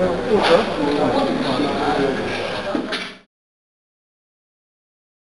Ờ, Thank you.